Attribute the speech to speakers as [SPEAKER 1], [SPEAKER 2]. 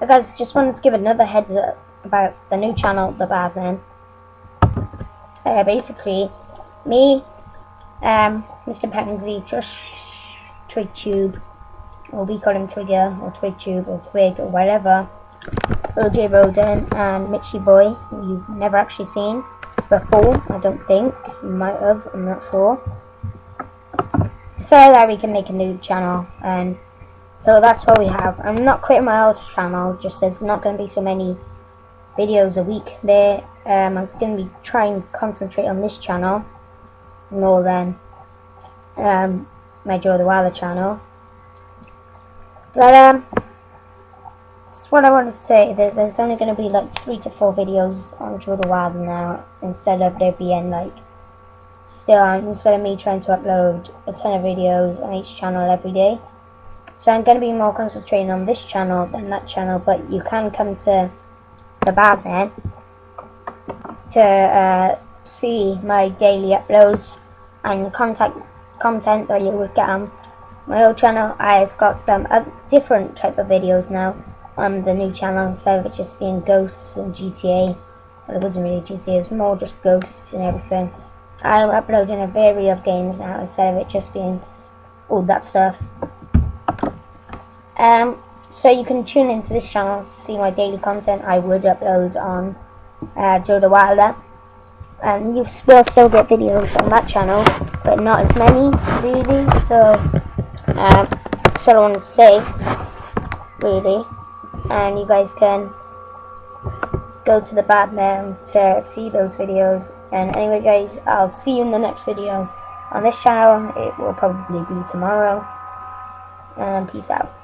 [SPEAKER 1] But guys, just wanted to give another heads up about the new channel, The Bad Men. Uh, basically, me, um, Mr. Pansy, Josh TwigTube, or we call him Twigger, or TwigTube, or Twig, or whatever, OJ Roden, and Mitchy Boy, you've never actually seen before, I don't think. You might have, I'm not sure. So that we can make a new channel, and so that's what we have. I'm not quitting my old channel, just there's not going to be so many videos a week there. Um, I'm going to be trying to concentrate on this channel more than um, my Joe the Wilder channel. But um, that's what I wanted to say. There's, there's only going to be like three to four videos on Joe Wilder now instead of there being like still instead of me trying to upload a ton of videos on each channel every day. So I'm going to be more concentrating on this channel than that channel, but you can come to the Bad Man to uh, see my daily uploads and contact content that you would get on my old channel. I've got some different type of videos now on the new channel instead of it just being ghosts and GTA. Well, it wasn't really GTA, it was more just ghosts and everything. I'm uploading a variety of games now instead of it just being all that stuff. Um, so you can tune into this channel to see my daily content I would upload on uh, Wilder. And you will still get videos on that channel, but not as many, really. So, um, that's all I want to say, really. And you guys can go to the Batman to see those videos. And anyway, guys, I'll see you in the next video on this channel. It will probably be tomorrow. And peace out.